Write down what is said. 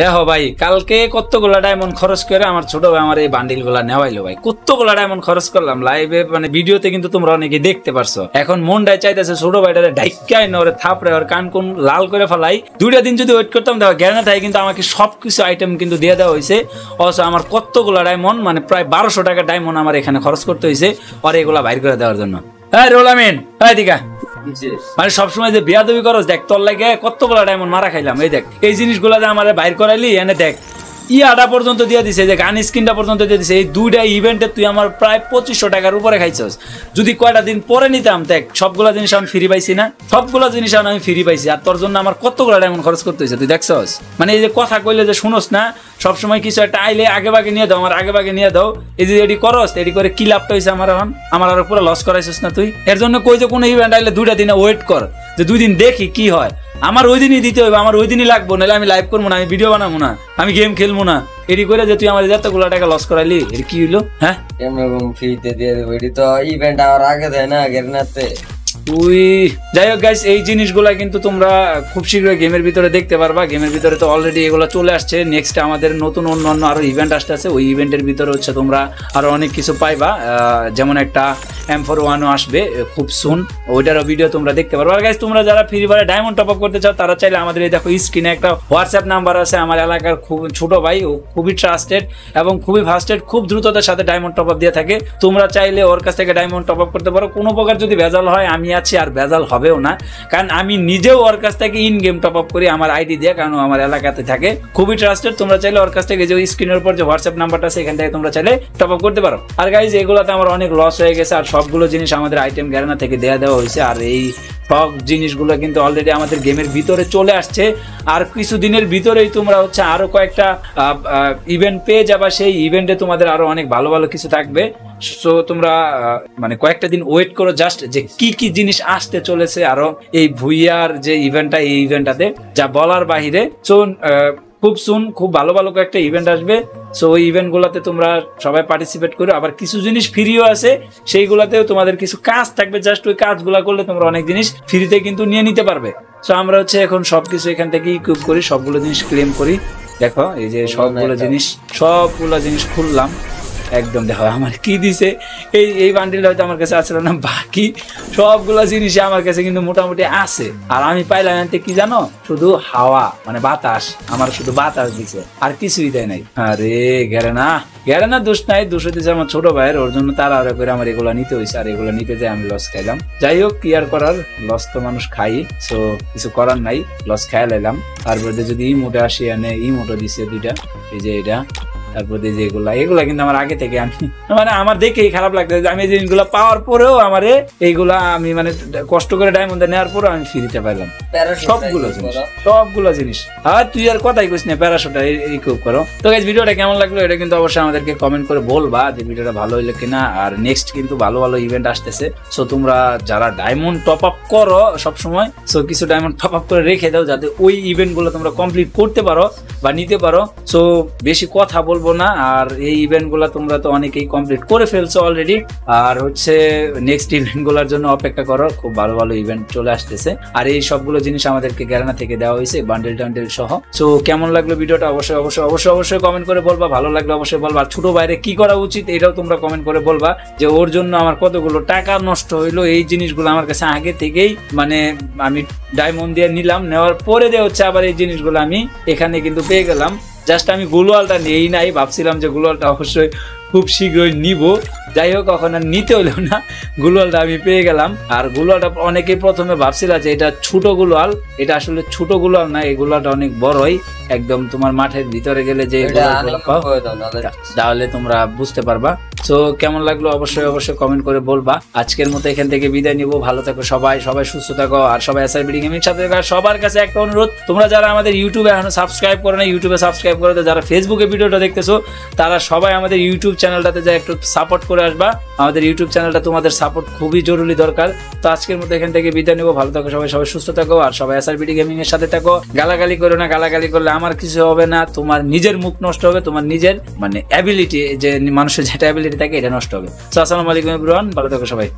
দেখো ভাই, কালকে কতগুলা ডায়মন্ড খরচ করে আমার ছোট ভাই আমার এই বান্ডিলগুলা নেওয়াইলো ভাই। কতগুলা ডায়মন্ড খরচ করলাম লাইভে মানে ভিডিওতে কিন্তু তোমরা অনেকে দেখতে পারছ। এখন মনটাই চাইতেছে ছোট ভাইটারে ডাইকাই না ওরে থাপড়ে ওর কান কোন লাল করে ফেলাই। দুইটা দিন যদি ওয়েট করতাম, দেখো গ্যারান্টি থাকে কিন্তু আমাকে সবকিছু আইটেম কিন্তু দিয়ে দেওয়া হয়েছে। অবশ্য আমার কতগুলা ডায়মন্ড মানে প্রায় বারোশো টাকা ডায়মন্ড আমার এখানে খরচ করতে হয়েছে আর এগুলা বাইর করে দেওয়ার জন্য। হ্যাঁ রোলামিন হ্যাঁ দিকা মানে সবসময় যে বেয়া দেবী করো দেখ, তোর লাগে কত বলা ডায়মন্ড মারা খাইলাম, এই দেখ। এই জিনিসগুলো যে আমাদের বাইর করাইলি, এনে দেখ। ইয়াটা পর্যন্ত দিয়ে দিছে যে গান স্ক্রিনটা পর্যন্ত দিয়ে দিছে, এই দুইটা ইভেন্টে তুই আমার প্রায় পঁচিশশো টাকার উপরে খাইছস। যদি কয়টা দিন পরে নিতাম, দেখ, সবগুলা জিনিস আমি ফ্রি পাইছি না, সবগুলা জিনিস আমি ফ্রি পাইছি, আর তোর জন্য আমার কতগুলো ডায়মন্ড খরচ করতে হয়েছে তুই দেখছস? মানে এই যে কথা কইলে যে শুনোস না, সবসময় কিছু একটা আইলে আগে বাগে নিয়ে দাও, আমার আগে বাগে নিয়ে দাও, এই যে এডি করস, এডি করে কি লাভটা হয়েছে আমার এখন? আমার আরও পুরো লস করাইছিস না তুই? এর জন্য কই যে কোনো ইভেন্ট আইলে দুইটা দিনে ওয়েট কর। যে দুই দিন দেখি কি হয়। আমার ওই দিনই দিতে হবে আমার ওই দিনই লাগবো, নাহলে আমি লাইভ করব না, আমি ভিডিও বানাবো না, আমি গেম খেলব না। এটি করে যে তুই আমার এতগুলো টাকা লস করালি এর কি হলো হ্যাঁ? এমনি ফ্রিতে দিয়ে দেবো, এটি তো ইভেন্ট আর আগে দেয় না, গেরনাতে। তুই, যাই হোক গাইস এই জিনিসগুলা কিন্তু তোমরা খুব শীঘ্রই গেমের ভিতরে দেখতে পারবা। গেমের ভিতরে তো অলরেডি এগুলো চলে আসছে। নেক্সট আমাদের নতুন অন্য অন্য আরও ইভেন্ট আসতে আছে। ওই ইভেন্টের ভিতরে হচ্ছে তোমরা আরও অনেক কিছু পাইবা। যেমন একটা এম ফোর ওয়ানও আসবে খুব সুন ওইটারও ভিডিও তোমরা দেখতে পারবা। আর গাইস তোমরা যারা Free Fire diamond top up করতে চাও, তারা চাইলে আমাদের এই দেখো স্ক্রিনে একটা হোয়াটসঅ্যাপ নাম্বার আছে। আমার এলাকার খুব ছোট ভাই, ও খুবই ট্রাস্টেড এবং খুবই ফাস্টেড খুব দ্রুততার সাথে ডায়মন্ড টপ আপ দিয়ে থাকে। তোমরা চাইলে ওর কাছ থেকে ডায়মন্ড টপ আপ করতে পারো। কোনো প্রকার যদি ভেজাল হয়, আমি আছি আর ভেজাল হবেও না। কারণ আমি নিজেও ওর কাছ থেকে ইন গেম টপ আপ করি, আমার আইডি দিয়ে, কারণ আমার এলাকাতে থাকে। খুবই ট্রাস্টেড তোমরা চাইলে ওর কাছ থেকে যে স্ক্রিনের উপর যে হোয়াটসঅ্যাপ নাম্বারটা আছে, এখান থেকে তোমরা চাইলে টপ আপ করতে পারো। আর গাইজ এগুলোতে আমার অনেক লস হয়ে গেছে, আর সবগুলো জিনিস আমাদের আইটেম গ্যারানা থেকে দেওয়া দেওয়া হয়েছে, আর এই সব জিনিসগুলো কিন্তু অলরেডি আমাদের গেমের ভিতরে চলে আসছে। আর কিছুদিনের ভিতরেই তোমরা হচ্ছে আরও কয়েকটা ইভেন্ট পেয়ে যাবা। সেই ইভেন্টে তোমাদের আরও অনেক ভালো ভালো কিছু থাকবে। সো তোমরা মানে কয়েকটা দিন ওয়েট করো জাস্ট যে কি কি জিনিস আসতে চলেছে আরও। এই ভুইয়ার যে ইভেন্টটা এই ইভেন্টটাতে যা বলার বাহিরে। সো খুব সুন খুব ভালো ভালো কয়েকটা ইভেন্ট আসবে। সো ওই ইভেন্টগুলোতে তোমরা সবাই পার্টিসিপেট করো। আবার কিছু জিনিস ফ্রিও আছে সেইগুলোতেও তোমাদের কিছু কাজ থাকবে। জাস্ট ওই কাজগুলো করলে তোমরা অনেক জিনিস ফ্রিতে কিন্তু নিয়ে নিতে পারবে। সো আমরা হচ্ছে এখন সবকিছু এখান থেকে ইকুইপ করি সবগুলো জিনিস ক্লেম করি। দেখো এই যে সবগুলো জিনিস সবগুলো জিনিস খুললাম। একদম দেখো, আমার কি দিছে? এই এই বান্ডিলটা হয়তো আমার কাছে আসলে না, বাকি সবগুলা জিনিস আমার কাছে কিন্তু মোটামুটি আছে। আর আমি পাইলাম এতে কি জানো? শুধু হাওয়া মানে বাতাস, আমার শুধু বাতাস দিছে, আর কিছুই দেয় নাই। আরে গেরে না গেরে না দোষ নাই, দোষ হইতেছে আমার ছোট ভাইয়ের, ওর জন্য তারা আরও করে আমার এগুলা নিতে হয়েছে আর এগুলা নিতে যাই আমি লস খাইলাম। যাই হোক, কি আর করার লস তো মানুষ খাই সো কিছু করার নাই লস খাইয়া লাইলাম। তারপরে যদি ই মোটে আসি, এনে ই মোটো দিছে দুইটা, এই যে এটা তারপরে যে এগুলা কিন্তু আমার আগে থেকে আমি মানে আমার দেখেই খারাপ আমি জিনিসগুলো পাওয়ার পরেও আমারে এইগুলা আমি মানে কষ্ট করে ডায়মন্ড নেওয়ার পরেও আমি ফ্রিতে পাইলাম। সবগুলো জিনিস সবগুলো জিনিস। আর তুই আর কথাই কইস না প্যারাশুটা এই করো। তো গাইজ ভিডিওটা কেমন লাগল এটা কিন্তু অবশ্যই আমাদেরকে কমেন্ট করে বলবা যে ভিডিওটা ভালো হইল কিনা। আর নেক্সট কিন্তু ভালো ভালো ইভেন্ট আসতেছে। সো তোমরা যারা ডায়মন্ড টপ আপ করো সব সময় সো কিছু ডায়মন্ড টপ আপ করে রেখে দাও যাতে ওই ইভেন্টগুলো তোমরা কমপ্লিট করতে পারো বা নিতে পারো। সো বেশি কথা বলব না। আর এই ইভেন্টগুলা তোমরা তো অনেকেই কমপ্লিট করে ফেলছো অলরেডি আর হচ্ছে নেক্সট ইভেন্টগুলার জন্য অপেক্ষা করো, খুব ভালো ভালো ইভেন্ট চলে আসতেছে। আর এই সবগুলো জিনিস আমাদেরকে গ্যারানা থেকে দেওয়া হয়েছে বান্ডেল টান্ডেল সহ। সো কেমন লাগল ভিডিওটা? অবশ্যই অবশ্যই অবশ্যই অবশ্যই কমেন্ট করে বলবা। ভালো লাগল অবশ্যই বলবা। আর ছোট বাইরে কি করা উচিত এটাও তোমরা কমেন্ট করে বলবা, যে ওর জন্য আমার কতগুলো টাকা নষ্ট হইল, এই জিনিসগুলো আমার কাছে আগে থেকেই মানে আমি ডায়মন্ড দিয়ে নিলাম। নেওয়ার পরে দিয়ে হচ্ছে আবার এই জিনিসগুলো আমি এখানে কিন্তু পেয়ে গেলাম। জাস্ট আমি গুলোয়ালটা নিয়েই নাই ভাবছিলাম যে গুলোয়ালটা অবশ্যই খুব শীঘ্রই নিব। যাই হোক এখন আর নিতে হলো না। গুলোয়ালটা আমি পেয়ে গেলাম। আর গুলোয়ালটা অনেকেই প্রথমে ভাবছিল যে এটা ছোট গুলোয়াল এটা আসলে ছোট গুলোয়াল না এই গুলোয়ালটা অনেক বড়ই। একদম তোমার মাঠের ভিতরে গেলে যে তাহলে তোমরা বুঝতে পারবা। তো কেমন লাগল? অবশ্যই অবশ্যই কমেন্ট করে বলবা। আজকের মতো এখান থেকে বিদায় নিব। ভালো থাকো সবাই সবাই সুস্থ থাকো। আর সবাই এসআর বিডি গেমিং সাথে। সবার কাছে একটা অনুরোধ। তোমরা যারা আমাদের ইউটিউবে এখনও সাবস্ক্রাইব করো না ইউটিউবে সাবস্ক্রাইব করে। যারা ফেসবুকে ভিডিওটা দেখতেছো, তারা সবাই আমাদের ইউটিউব চ্যানেলটাতে যা একটু সাপোর্ট করে আসবা। আমাদের ইউটিউব চ্যানেলটা তোমাদের সাপোর্ট খুবই জরুরি দরকার। তো আজকের মতো এখান থেকে বিদায় নিব। ভালো থাকো সবাই সবাই সুস্থ থাকো। আর সবাই এসআর বিডি গেমিং এর সাথে থাকো। গালাগালি করো না, গালাগালি করলে আমার কিছু হবে না। তোমার নিজের মুখ নষ্ট হবে। তোমার নিজের মানে অ্যাবিলিটি যে মানুষের যেটা অ্যাবিলিটি থাকে এটা নষ্ট হবে। তো আসসালামু আলাইকুম এভরিওয়ান ভালো থাকো সবাই।